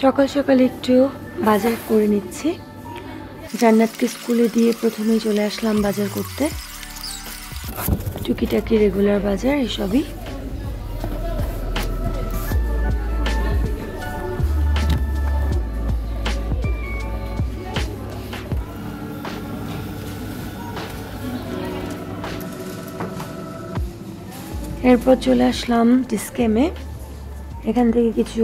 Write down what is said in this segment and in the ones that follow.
সকাল সকাল একটু বাজার করে নিচ্ছি। জান্নাতকে স্কুলে দিয়ে প্রথমেই চলে আসলাম বাজার করতে। টুকিটাকি রেগুলার বাজার, এসবই। এরপর চলে আসলাম ডিসকেমে এখান থেকে কিছু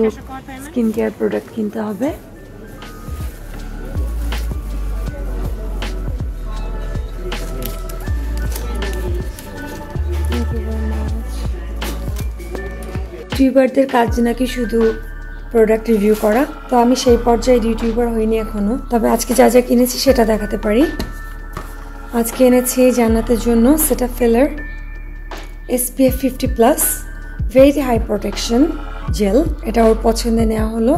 স্কিন কেয়ার প্রোডাক্ট কিনতে হবে। ইউটিউবারদের কাজ নাকি শুধু প্রোডাক্ট রিভিউ করা? তো আমি সেই পর্যায়ে ইউটিউবার হইনি এখনও। তবে আজকে যা যা কিনেছি সেটা দেখাতে পারি। আজকে এনেছি জান্নাতের জন্য সেটা ফেলার SPF fifty plus very high protection gel, এটা ওর পছন্দে নেওয়া হলো।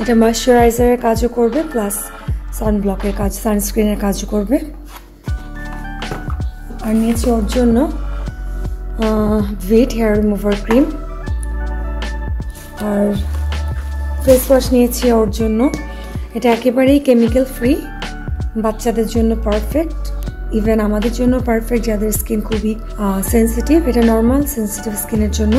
এটা ময়শ্চারাইজারের কাজও করবে প্লাস সানব্লকের কাজ সানস্ক্রিনের কাজও করবে। আর নিয়েছি ওর জন্য ভেট হেয়ার রিমুভার ক্রিম আর ফেস ওয়াশ নিয়েছি ওর জন্য। এটা একেবারেই কেমিক্যাল ফ্রি বাচ্চাদের জন্য পারফেক্ট ইভেন আমাদের জন্য পারফেক্ট যাদের স্কিন খুবই সেন্সিটিভ এটা নর্মাল সেন্সিটিভ স্কিনের জন্য।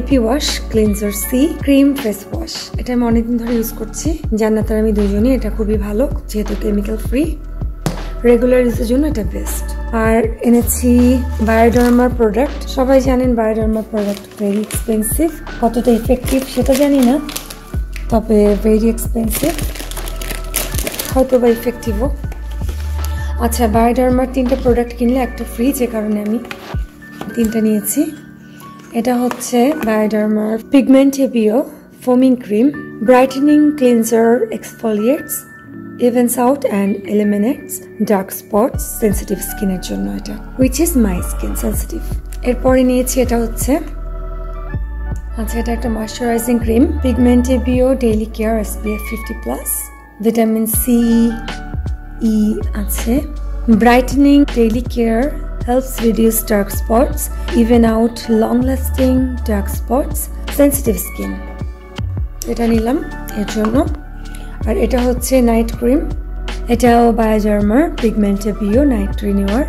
AP wash, cleanser C, cream face wash. এটা আমি অনেকদিন ধরে ইউজ করছি। জান্নাতার আমি দুজনই, এটা খুবই ভালো, যেহেতু কেমিক্যাল ফ্রি রেগুলার ইউজের জন্য এটা বেস্ট আর এনেছি বায়োডার্মার প্রোডাক্ট সবাই জানেন বায়োডার্মার প্রোডাক্ট ভেরি এক্সপেন্সিভ কতটা ইফেক্টিভ সেটা জানি না, তবে ভেরি এক্সপেন্সিভ হয়তো বা ইফেক্টিভও আচ্ছা বায়োডার্মার তিনটা প্রোডাক্ট কিনলে একটা ফ্রি যে কারণে আমি তিনটা নিয়েছি। এটা হচ্ছে বায়োডার্মার Pigmentbio foaming cream, brightening cleanser exfoliates evens out and eliminates, dark spots sensitive স্কিনের জন্য এটা which is my skin sensitive এরপরে নিয়েছি এটা হচ্ছে আচ্ছা এটা একটা moisturising cream Pigmentbio daily care SPF fifty plus vitamin C E আছে brightening daily care helps reduce dark spots, even out long-lasting dark spots, sensitive skin. এটা নিলাম এর জন্য আর এটা হচ্ছে নাইট ক্রিম এটাও বায়োজার্মার পিগমেন্টে bio night renewer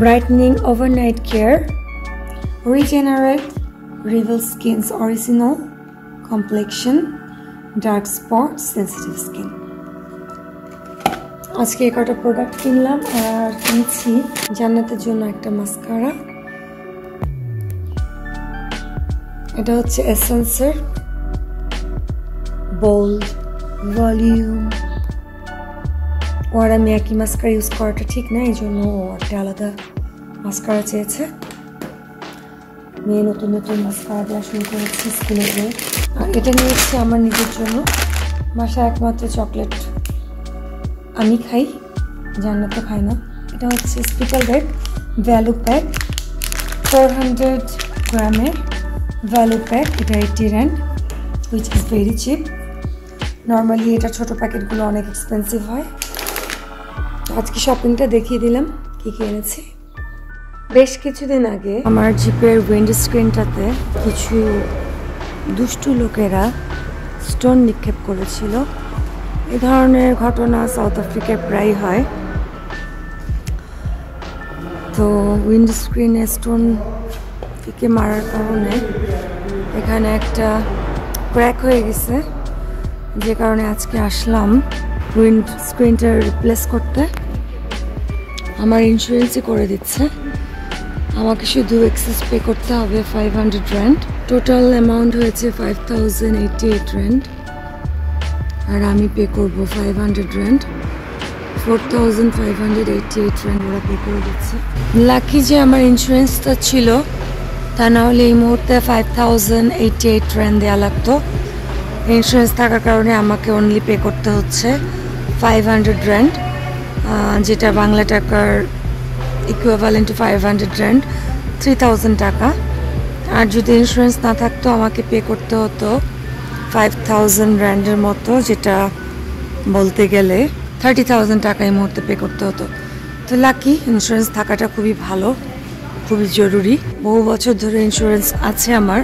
brightening overnight care regenerate reveal skin's original complexion dark spot sensitive skin আজকে কটা প্রোডাক্ট কিনলাম আর কিনছি। জান্নাতের জন্য একটা মাস্কারা এটা হচ্ছে এসেন্সের বোল্ড ভলিউম ওর আমি একই মাস্কারা ইউজ করাটা ঠিক না, এই জন্য ও একটা আলাদা মাস্কারা চেয়েছে। মেয়ে নতুন নতুন মাস্কারা দেওয়া শুরু করেছি স্কিনে দিয়ে আর এটা নিয়েছি আমার নিজের জন্য। বাসায় একমাত্র চকলেট আমি খাই, জান্নাত তো খাই না। এটা হচ্ছে special bag, value pack, four hundred গ্রামের ভ্যালু প্যাক, এটা eighty rand which is very cheap normally এটা ছোট প্যাকেটগুলো অনেক এক্সপেন্সিভ হয়। আজকে শপিংটা দেখিয়ে দিলাম, কী কী এনেছি। বেশ কিছুদিন আগে আমার জিপের উইন্ড স্ক্রিনটাতে কিছু দুষ্টু লোকেরা স্টোন নিক্ষেপ করেছিল। এ ধরনের ঘটনা সাউথ আফ্রিকায় প্রায় হয়। তো উইন্ড স্ক্রিনে স্টোন থেকে মারার কারণে এখানে একটা ক্র্যাক হয়ে গেছে, যে কারণে আজকে আসলাম উইন্ড স্ক্রিনটা রিপ্লেস করতে। আমার ইন্স্যুরেন্সই করে দিচ্ছে। আমাকে শুধু এক্সেস পে করতে হবে five hundred rand total amount হয়েছে five thousand eighty eight rand আর আমি পে করব five hundred rand four thousand five hundred eighty ওরা পে করে দিচ্ছে। লাকি যে আমার ইন্স্যুরেন্সটা ছিল, তা না হলে এই মুহূর্তে ফাইভ থাউজেন্ড এইটি এইট দেওয়া লাগতো। ইন্স্যুরেন্স থাকার কারণে আমাকে অনলি পে করতে হচ্ছে ফাইভ হান্ড্রেড যেটা বাংলা টাকার equivalent to five hundred three টাকা। আর যদি ইন্স্যুরেন্স না থাকতো, আমাকে পে করতে হতো ফাইভ থাউজেন্ড র্যান্ডের মতো যেটা বলতে গেলে থার্টি থাউজেন্ড টাকা এই মুহূর্তে পে করতে হতো। তো লাকি ইন্স্যুরেন্স থাকাটা খুবই ভালো খুবই জরুরি। বহু বছর ধরে ইন্স্যুরেন্স আছে আমার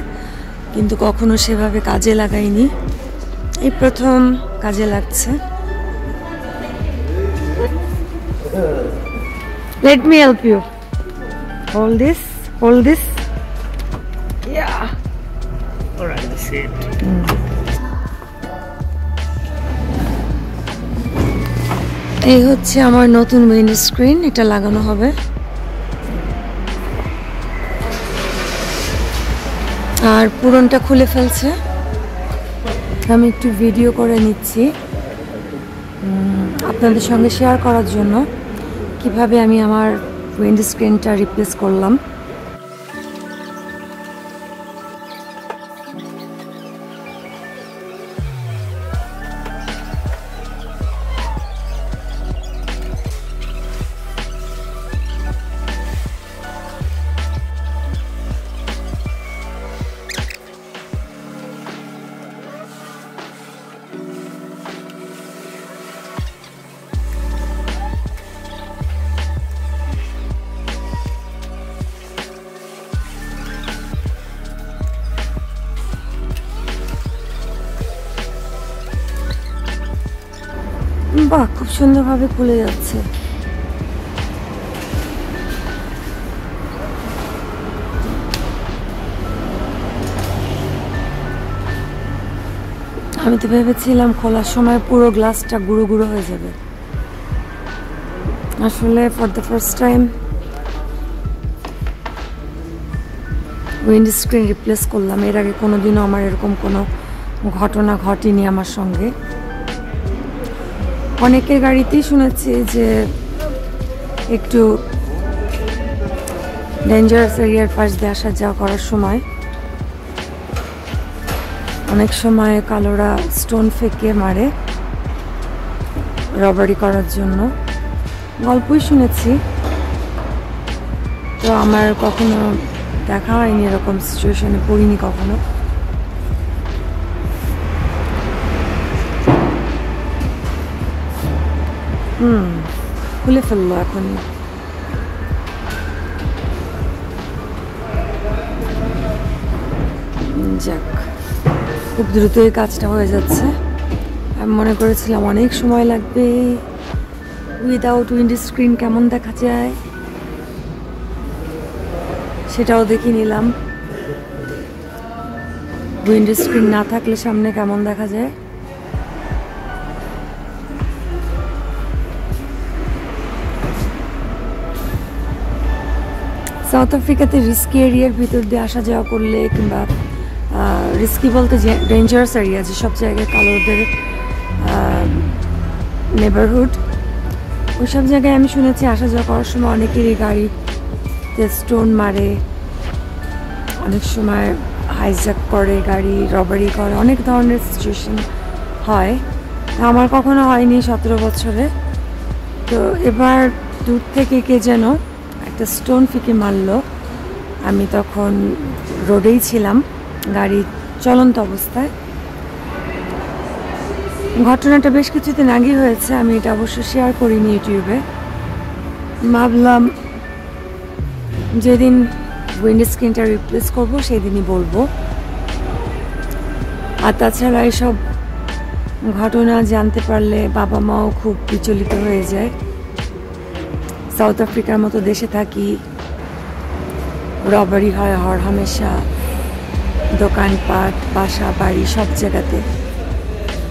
কিন্তু কখনো সেভাবে কাজে লাগাইনি। এই প্রথম কাজে লাগছে। Let me help you hold this hold this Alright, that's it. এই হচ্ছে আমার নতুন উইন্ডো স্ক্রিন এটা লাগানো হবে। আর পুরনটা খুলে ফেলছে। আমি একটু ভিডিও করে নিচ্ছি আপনাদের সঙ্গে শেয়ার করার জন্য। কীভাবে আমি আমার উইন্ডো স্ক্রিনটা রিপ্লেস করলাম। বাহ, খুব সুন্দরভাবে খুলে যাচ্ছে। আমি তো ভেবেছিলাম খোলার সময় পুরো গ্লাসটা গুঁড়ো গুঁড়ো হয়ে যাবে। আসলে for the first time windscreen replace করলাম। এর আগে কোনোদিনও আমার এরকম কোনো ঘটনা ঘটেনি আমার সঙ্গে। অনেকের গাড়িতেই শুনেছি যে একটু ডেঞ্জারাস এরিয়ার পাশ দিয়ে আসা যাওয়া করার সময়। অনেক সময় কালোরা স্টোন ফেঁকে মারে রবারি করার জন্য। গল্পই শুনেছি। তো আমার কখনো দেখা হয়নি এরকম সিচুয়েশনে পড়িনি কখনো। খুলে ফেলল এখনই উম, যাক খুব দ্রুত এই কাজটা হয়ে যাচ্ছে। আমি মনে করেছিলাম অনেক সময় লাগবে। উইদাউট উইন্ডো স্ক্রিন কেমন দেখা যায়? সেটাও দেখে নিলাম। উইন্ডো স্ক্রিন না থাকলে সামনে কেমন দেখা যায়? সাউথ আফ্রিকাতে রিস্কি এরিয়ার ভিতর দিয়ে আসা যাওয়া করলে কিংবা রিস্কি বলতে যে ডেঞ্জারাস এরিয়া যেসব জায়গায় কালোদের নেবারহুড ওইসব জায়গায় আমি শুনেছি আসা যাওয়া করার সময় অনেকেরই গাড়িতে স্টোন মারে, অনেক সময় হাইজ্যাক করে, গাড়ি রবারি করে, অনেক ধরনের সিচুয়েশন হয়। আমার কখনো হয়নি সতেরো বছরে। তো এবার দূর থেকে কে যেন একটা স্টোন ফিকে মারলো। আমি তখন রোডেই ছিলাম গাড়ি চলন্ত অবস্থায়। ঘটনাটা বেশ কিছুদিন আগে হয়েছে, আমি এটা অবশ্য শেয়ার করিনি ইউটিউবে। ভাবলাম যেদিন উইন্ডো স্ক্রিনটা রিপ্লেস করব সেই দিনই বলব। আর তাছাড়া এসব ঘটনা জানতে পারলে বাবা মাও খুব বিচলিত হয়ে যায়। সাউথ আফ্রিকার মতো দেশে থাকি। রবারি হয় হর হামেশা, দোকানপাট, বাসা, বাড়ি, সব জায়গাতে।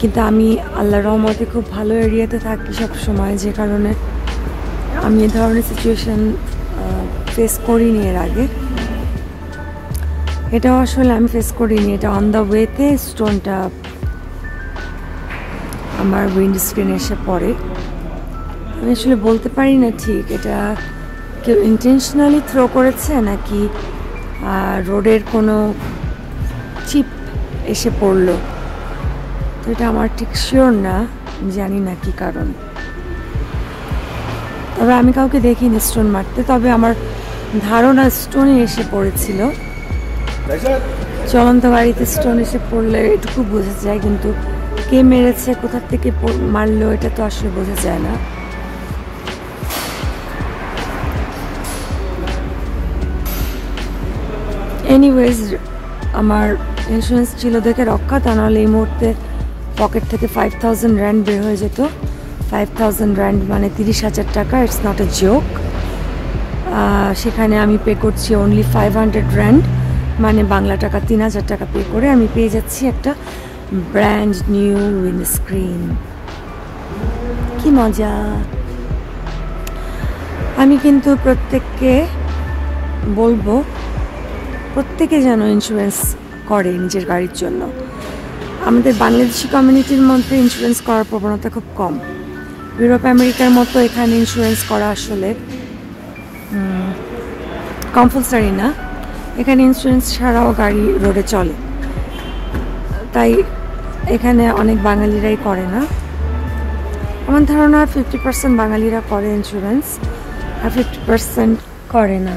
কিন্তু আমি আল্লাহ রহমতে খুব ভালো এরিয়াতে থাকি সব সময়, যে কারণে আমি এ ধরনের সিচুয়েশান ফেস করিনি এর আগে। এটাও আসলে আমি ফেস করিনি, এটা অন দ্য ওয়েতে স্টোনটা আমার উইন্ড স্ক্রিনে এসে পড়ে। আমি আসলে বলতে পারি না ঠিক। এটা কেউ ইন্টেনশনালি থ্রো করেছে নাকি রোডের কোনো চিপ এসে পড়ল? তো এটা আমার ঠিক শিওর না জানি না কি কারণ। তবে আমি কাউকে দেখিনি স্টোন মারতে, তবে আমার ধারণা স্টোনই এসে পড়েছিল। চলন্ত গাড়িতে স্টোন এসে পড়লে এটুকু বোঝা যায়, কিন্তু কে মেরেছে কোথার থেকে মারলো, এটা তো আসলে বোঝা যায় না। এনিওয়েজ আমার ইন্স্যুরেন্স ছিল দেখে রক্ষা, তা নাহলে এই মুহূর্তে পকেট থেকে ফাইভ থাউজেন্ড র্যান্ড বের হয়ে যেত। ফাইভ থাউজেন্ড র্যান্ড মানে তিরিশ হাজার টাকা ইটস নট এ জোক সেখানে আমি পে করছি অনলি ফাইভ হান্ড্রেড র্যান্ড মানে বাংলা টাকা, তিন হাজার টাকা পে করে আমি পেয়ে যাচ্ছি একটা ব্র্যান্ড নিউ উইন্ডস্ক্রিন কি মজা। আমি কিন্তু প্রত্যেককে বলব প্রত্যেকে যেন ইন্স্যুরেন্স করে নিজের গাড়ির জন্য। আমাদের বাংলাদেশি কমিউনিটির মধ্যে ইন্স্যুরেন্স করার প্রবণতা খুব কম। ইউরোপ আমেরিকার মতো এখানে ইন্স্যুরেন্স করা আসলে কম্পালসারি না। এখানে ইন্স্যুরেন্স ছাড়াও গাড়ি রোডে চলে। তাই এখানে অনেক বাঙালিরাই করে না। আমার ধারণা ফিফটি পার্সেন্ট বাঙালিরা করে ইন্স্যুরেন্স আর ফিফটি পার্সেন্ট করে না।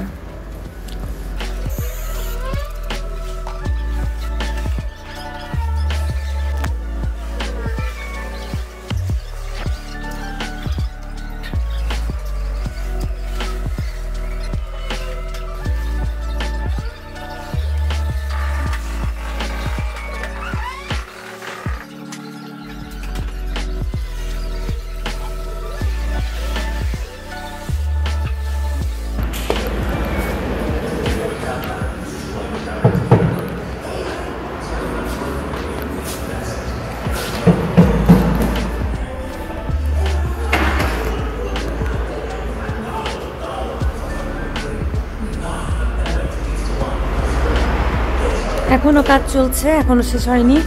এখনও কাজ চলছে, এখনও শেষ হয়নি।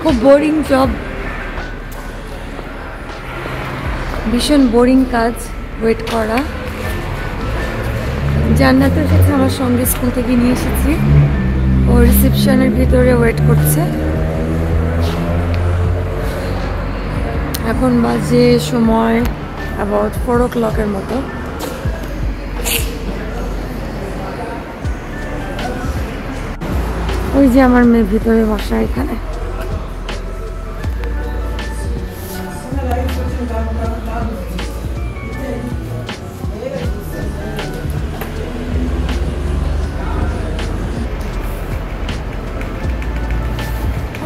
খুব বোরিং জব ভীষণ বোরিং কাজ ওয়েট করা। জান্নাতের সাথে আমার সঙ্গে স্কুল থেকে নিয়ে এসেছি। ও রিসেপশনের ভিতরে ওয়েট করছে। এখন বাজে সময় অ্যাবাউট ফোর ও ক্লকের মতো। ওই যে আমার মেয়ে ভিতরে বসা এখানে।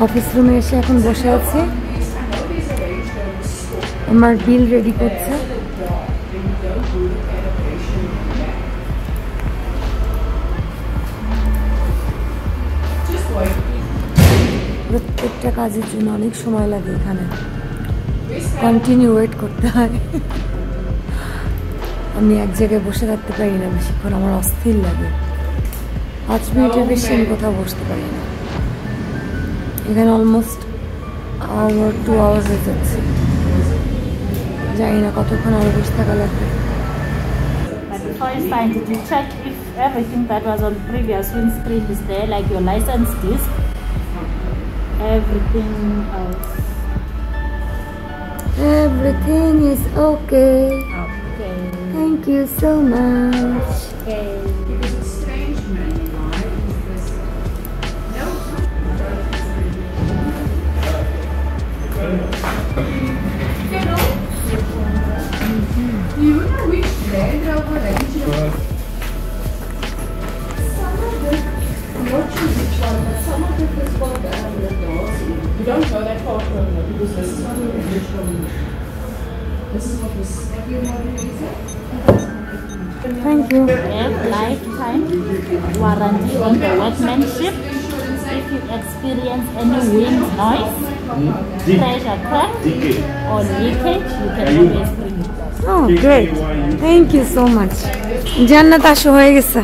অফিস রুমে এসে এখন বসে আছে। আমার বিল রেডি করছে। প্রত্যেকটা কাজের জন্য অনেক সময় লাগে এখানে। কন্টিনিউ ওয়েট করতে হয়। আমি এক জায়গায় বসে থাকতে পারি না বেশিক্ষণ আমার অস্থির লাগে। পাঁচ মিনিটের বেশি আমি কোথাও বসতে পারি না। এখানে অলমোস্ট আওয়ার টু আওয়ার্স হয়ে যাচ্ছে। জানি না কতক্ষণ আরও বসে থাকা লাগবে। Sign it, you check if everything that was on previous windscreen is there, like your license disc, everything else. Everything is okay. Okay. Thank you so much. Okay. Thank you. We lifetime warranty on the workmanship. If you experience any wind noise, pressure crack, or leakage, you can always bring it back. Oh, great. Thank you so much. Jannat Asho hoye geche.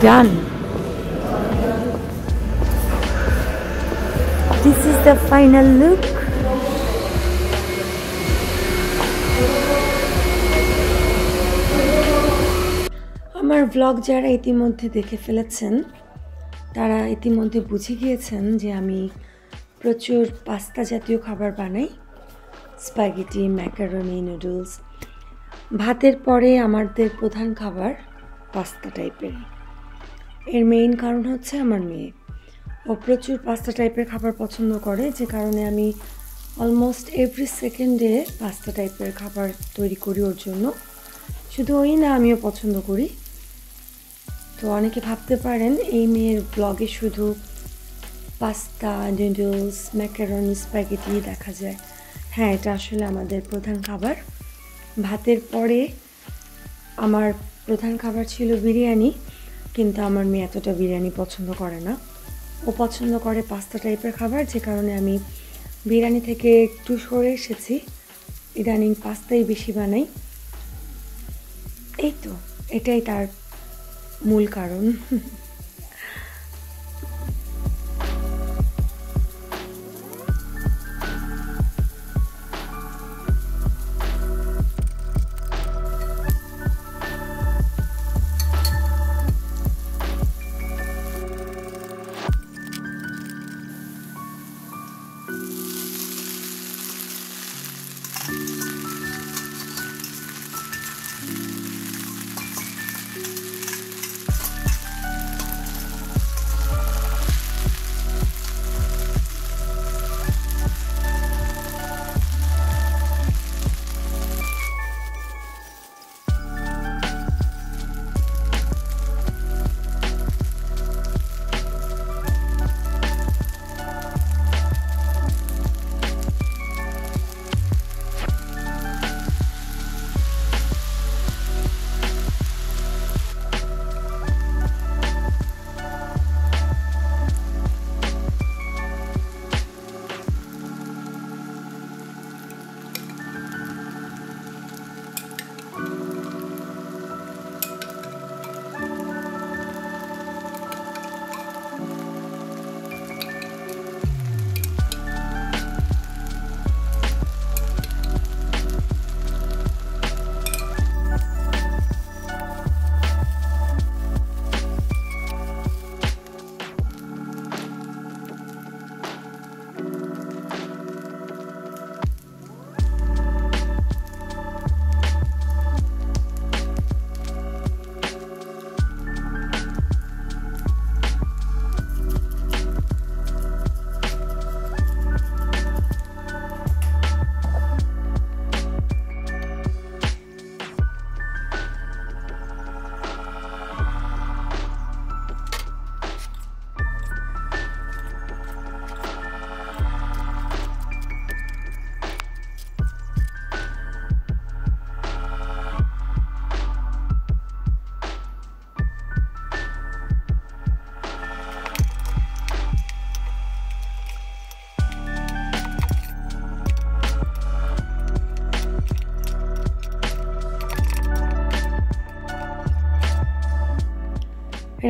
Done. The final look. আমার blog যারা ইতিমধ্যে দেখে ফেলেছেন, তারা ইতিমধ্যে বুঝে গিয়েছেন যে আমি প্রচুর পাস্তা জাতীয় খাবার বানাই। স্প্যাগেটি ম্যাকারনি নুডলস ভাতের পরে আমাদের প্রধান খাবার পাস্তা টাইপের এর মেইন কারণ হচ্ছে আমার মেয়ে। ও প্রচুর পাস্তা টাইপের খাবার পছন্দ করে, যে কারণে আমি অলমোস্ট এভরি সেকেন্ডে পাস্তা টাইপের খাবার তৈরি করি ওর জন্য। শুধু ওই না, আমিও পছন্দ করি। তো অনেকে ভাবতে পারেন, এই মেয়ের ব্লগে শুধু পাস্তা নুডলস ম্যাকারনি স্প্যাগেটি দেখা যায়। হ্যাঁ এটা আসলে আমাদের প্রধান খাবার। ভাতের পরে আমার প্রধান খাবার ছিল বিরিয়ানি, কিন্তু আমার মেয়ে এতটা বিরিয়ানি পছন্দ করে না। ও পছন্দ করে পাস্তা টাইপের খাবার, যে কারণে আমি বিরিয়ানি থেকে একটু সরে এসেছি। ইদানিং পাস্তাই বেশি বানাই। এই তো, এটাই তার মূল কারণ।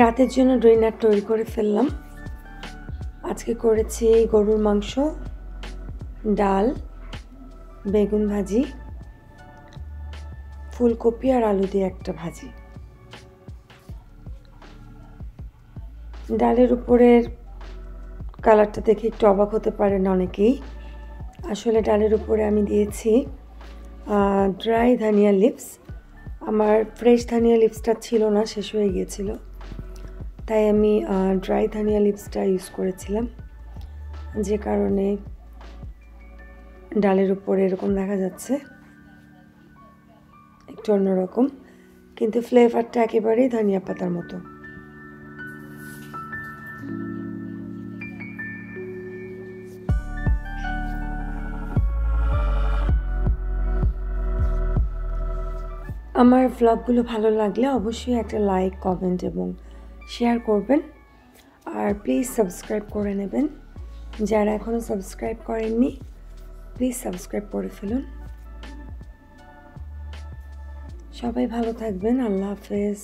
রাতের জন্য ডিনার তৈরি করে ফেললাম। আজকে করেছি গরুর মাংস, ডাল, বেগুন ভাজি, ফুলকপি আর আলু দিয়ে একটা ভাজি। ডালের উপরের কালারটা দেখে একটু অবাক হতে পারেন অনেকেই। আসলে ডালের উপরে আমি দিয়েছি ড্রাই ধানিয়া লিপস আমার ফ্রেশ ধানিয়া লিপসটা ছিল না, শেষ হয়ে গিয়েছিল। তাই আমি ড্রাই ধানিয়া লিপসটা ইউজ করেছিলাম। যে কারণে ডালের উপরে এরকম দেখা যাচ্ছে। একটু অন্যরকম। কিন্তু ফ্লেভারটা একেবারেই ধনিয়া পাতার মতো। আমার ভ্লগগুলো ভালো লাগলে অবশ্যই একটা লাইক কমেন্ট এবং শেয়ার করবেন আর প্লিজ সাবস্ক্রাইব করে নেবেন। যারা এখনও সাবস্ক্রাইব করেননি প্লিজ সাবস্ক্রাইব করে ফেলুন। সবাই ভালো থাকবেন, আল্লাহ হাফেজ।